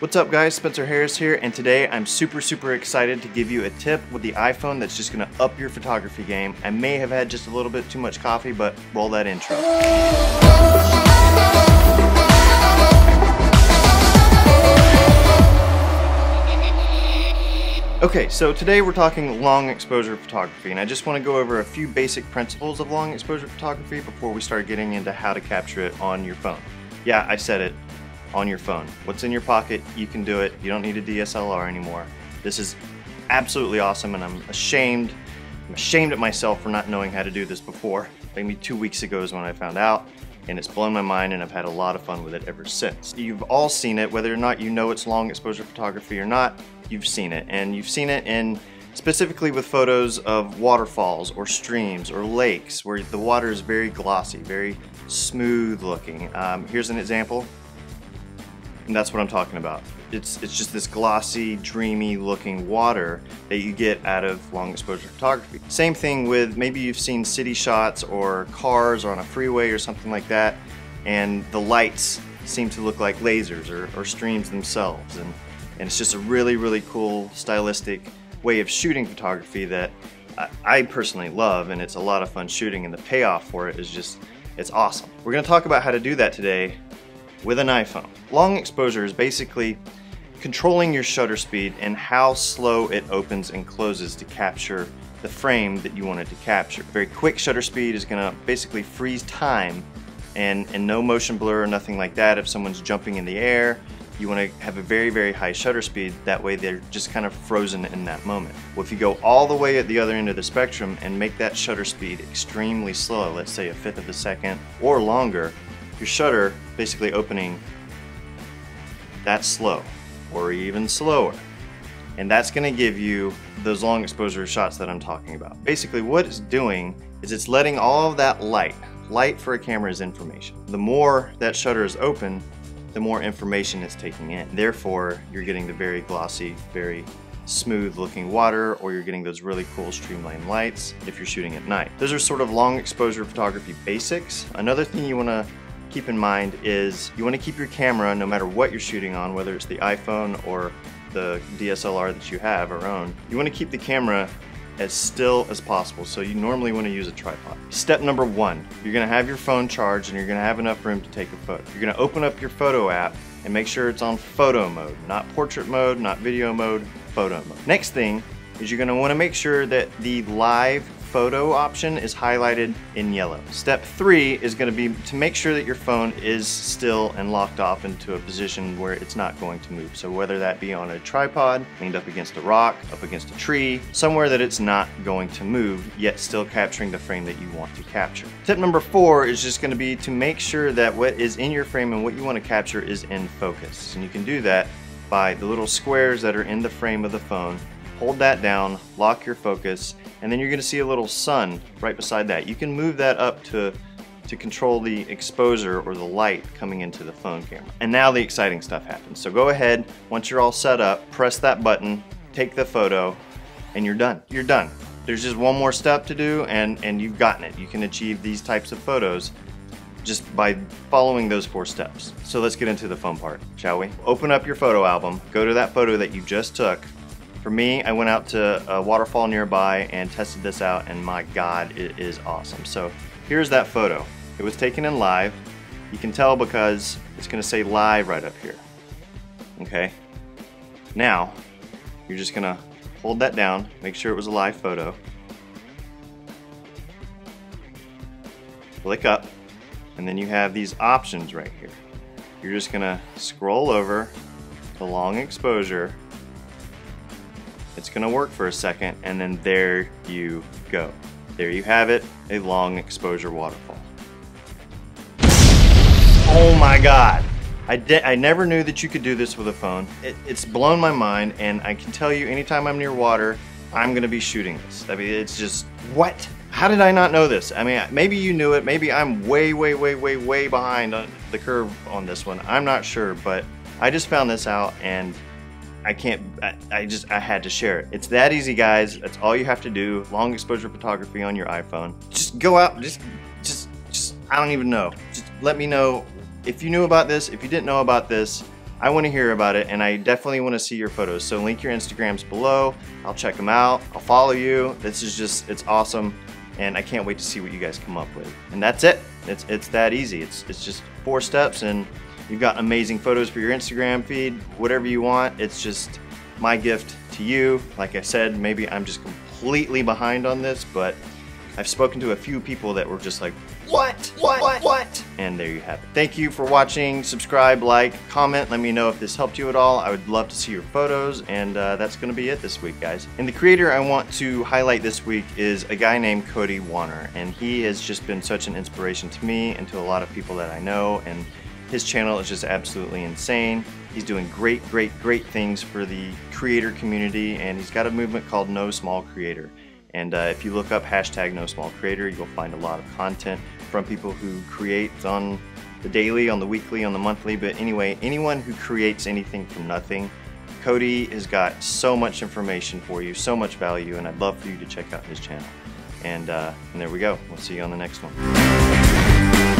What's up guys, Spencer Harris here, and today I'm super super excited to give you a tip with the iPhone that's just gonna up your photography game. I may have had just a little bit too much coffee, but roll that intro. Okay, so today we're talking long exposure photography, and I just want to go over a few basic principles of long exposure photography before we start getting into how to capture it on your phone. Yeah, I said it, on your phone. What's in your pocket, you can do it. You don't need a DSLR anymore. This is absolutely awesome, and I'm ashamed. I'm ashamed at myself for not knowing how to do this before. Maybe two weeks ago is when I found out, and it's blown my mind, and I've had a lot of fun with it ever since. You've all seen it, whether or not you know it's long exposure photography or not, you've seen it. And you've seen it in specifically with photos of waterfalls or streams or lakes where the water is very glossy, very smooth looking. Um, here's an example. And that's what I'm talking about. It's, it's just this glossy, dreamy looking water that you get out of long exposure photography. Same thing with maybe you've seen city shots or cars or on a freeway or something like that and the lights seem to look like lasers or, or streams themselves. And and it's just a really, really cool stylistic way of shooting photography that I personally love and it's a lot of fun shooting and the payoff for it is just, it's awesome. We're gonna talk about how to do that today with an iPhone. Long exposure is basically controlling your shutter speed and how slow it opens and closes to capture the frame that you wanted to capture. Very quick shutter speed is gonna basically freeze time and, and no motion blur or nothing like that if someone's jumping in the air you want to have a very, very high shutter speed. That way they're just kind of frozen in that moment. Well, if you go all the way at the other end of the spectrum and make that shutter speed extremely slow, let's say a fifth of a second or longer, your shutter basically opening that slow or even slower. And that's gonna give you those long exposure shots that I'm talking about. Basically what it's doing is it's letting all of that light, light for a camera is information. The more that shutter is open, the more information it's taking in. Therefore, you're getting the very glossy, very smooth looking water or you're getting those really cool streamlined lights if you're shooting at night. Those are sort of long exposure photography basics. Another thing you want to keep in mind is you want to keep your camera no matter what you're shooting on, whether it's the iPhone or the DSLR that you have or own, you want to keep the camera as still as possible. So you normally want to use a tripod. Step number one, you're going to have your phone charged and you're going to have enough room to take a photo. You're going to open up your photo app and make sure it's on photo mode, not portrait mode, not video mode, photo mode. Next thing is you're going to want to make sure that the live photo option is highlighted in yellow. Step three is going to be to make sure that your phone is still and locked off into a position where it's not going to move. So whether that be on a tripod, leaned up against a rock, up against a tree, somewhere that it's not going to move, yet still capturing the frame that you want to capture. Tip number four is just going to be to make sure that what is in your frame and what you want to capture is in focus. And you can do that by the little squares that are in the frame of the phone hold that down, lock your focus, and then you're gonna see a little sun right beside that. You can move that up to, to control the exposure or the light coming into the phone camera. And now the exciting stuff happens. So go ahead, once you're all set up, press that button, take the photo, and you're done. You're done. There's just one more step to do and, and you've gotten it. You can achieve these types of photos just by following those four steps. So let's get into the fun part, shall we? Open up your photo album, go to that photo that you just took, for me, I went out to a waterfall nearby and tested this out and my God, it is awesome. So here's that photo. It was taken in live. You can tell because it's gonna say live right up here. Okay. Now, you're just gonna hold that down, make sure it was a live photo. Click up, and then you have these options right here. You're just gonna scroll over the long exposure it's gonna work for a second and then there you go. There you have it, a long exposure waterfall. Oh my God. I, I never knew that you could do this with a phone. It, it's blown my mind and I can tell you anytime I'm near water, I'm gonna be shooting this. I mean, it's just, what? How did I not know this? I mean, maybe you knew it. Maybe I'm way, way, way, way, way behind on the curve on this one. I'm not sure, but I just found this out and I can't, I, I, just, I had to share it. It's that easy, guys. That's all you have to do. Long exposure photography on your iPhone. Just go out, just, just, just, I don't even know. Just let me know if you knew about this, if you didn't know about this, I want to hear about it and I definitely want to see your photos. So link your Instagrams below. I'll check them out. I'll follow you. This is just, it's awesome. And I can't wait to see what you guys come up with. And that's it. It's, it's that easy. It's, it's just four steps and you've got amazing photos for your Instagram feed, whatever you want. It's just my gift to you. Like I said, maybe I'm just completely behind on this, but I've spoken to a few people that were just like, what, what, what, what? And there you have it. Thank you for watching. Subscribe, like, comment. Let me know if this helped you at all. I would love to see your photos, and uh, that's going to be it this week, guys. And the creator I want to highlight this week is a guy named Cody Wanner, and he has just been such an inspiration to me and to a lot of people that I know, and his channel is just absolutely insane. He's doing great, great, great things for the creator community, and he's got a movement called No Small Creator. And uh, if you look up hashtag No Small Creator, you'll find a lot of content from people who create on the daily, on the weekly, on the monthly. But anyway, anyone who creates anything from nothing, Cody has got so much information for you, so much value, and I'd love for you to check out his channel. And, uh, and there we go. We'll see you on the next one.